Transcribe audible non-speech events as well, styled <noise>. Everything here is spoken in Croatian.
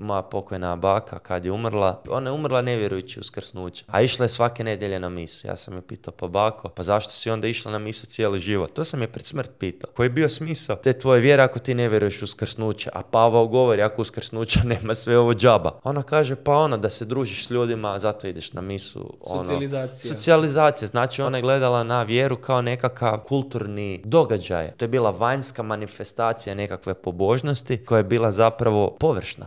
moja pokojna baka kad je umrla, ona je umrla nevjerujući u skrsnuće. A išla je svake nedjelje na misu. Ja sam je pitao, pa bako, pa zašto si onda išla na misu cijeli život? To sam je pred smrt pitao. Koji je bio smisao te tvoje vjere ako ti ne vjeruješ u skrsnuće? A Pavao govori, ako uskrsnuća <laughs> nema sve ovo džaba. Ona kaže, pa ona da se družiš s ljudima, zato ideš na misu. Ono, socijalizacija. Socijalizacija, znači ona je gledala na vjeru kao nekakav kulturni događaj. To je bila vanjska manifestacija nekakve pobožnosti koja je bila zapravo površna.